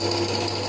you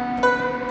Música